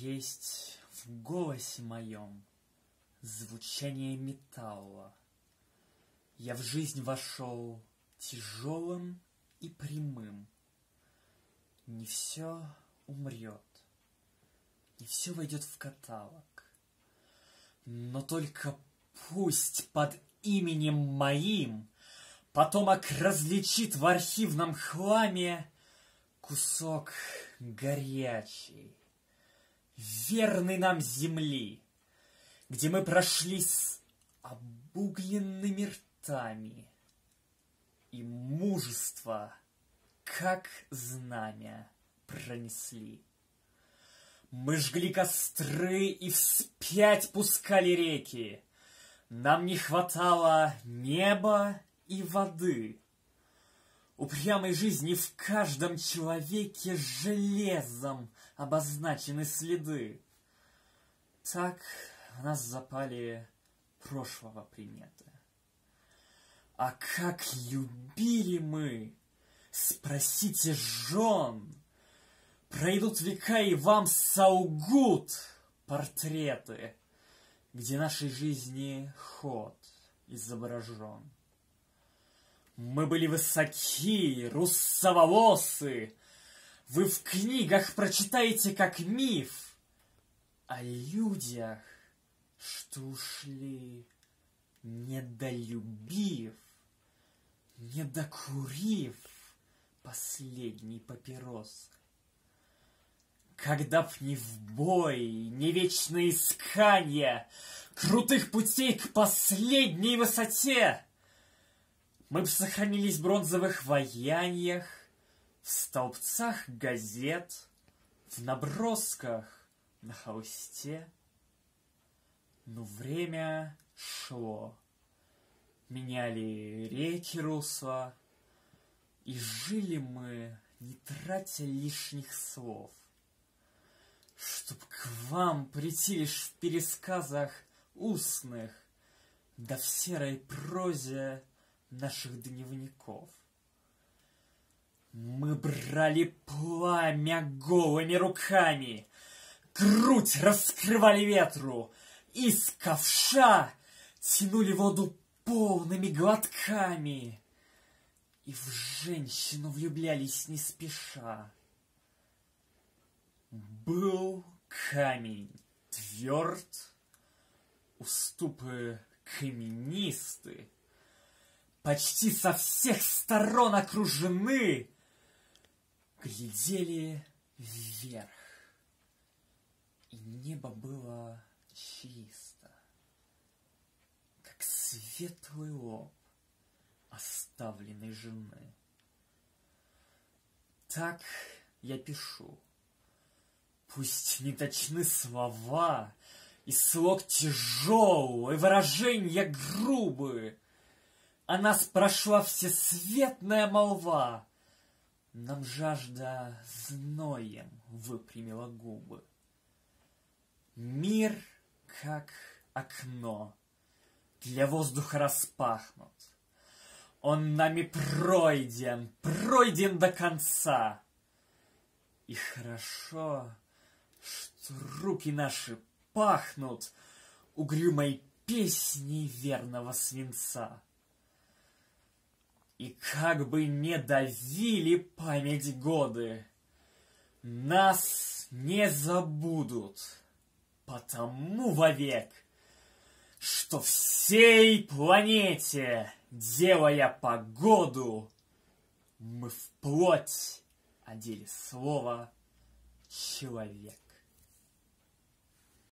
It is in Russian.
Есть в голосе моем звучание металла. Я в жизнь вошел тяжелым и прямым. Не все умрет, не все войдет в каталог. Но только пусть под именем моим Потомок различит в архивном хламе Кусок горячий, верный нам земли, Где мы прошли с обугленными ртами, И мужество, как знамя, пронесли. Мы жгли костры и вспять пускали реки. Нам не хватало неба и воды. Упрямой жизни в каждом человеке железом обозначены следы. Так в нас запали прошлого приметы. А как любили мы, спросите жен, Пройдут века и вам солгут портреты, Где нашей жизни ход изображен. Мы были высоки, руссоволосы, Вы в книгах прочитаете как миф О людях, что ушли, недолюбив, Недокурив последний папирос. Когда б не в бой, не вечные искания Крутых путей к последней высоте, Мы сохранились в бронзовых вояниях, В столбцах газет, в набросках на холсте. Но время шло, меняли реки русла, И жили мы, не тратя лишних слов чтоб к вам прийти лишь в пересказах устных, да в серой прозе наших дневников. Мы брали пламя голыми руками, грудь раскрывали ветру, из ковша тянули воду полными глотками и в женщину влюблялись не спеша. Был камень тверд, уступы каменисты, почти со всех сторон окружены, глядели вверх, и небо было чисто, как светлый лоб оставленной жены. Так я пишу. Пусть не точны слова, и слог тяжелый, выражения грубые. О нас прошла всесветная молва, Нам жажда зноем выпрямила губы. Мир, как окно, для воздуха распахнут. Он нами пройден, пройден до конца. И хорошо, что руки наши пахнут угрюмой песней верного свинца. И как бы не давили память годы, нас не забудут, потому вовек, что всей планете, делая погоду, мы вплоть одели слово человек.